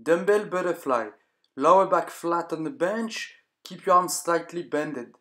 Dumbbell butterfly. Lower back flat on the bench. Keep your arms slightly bended.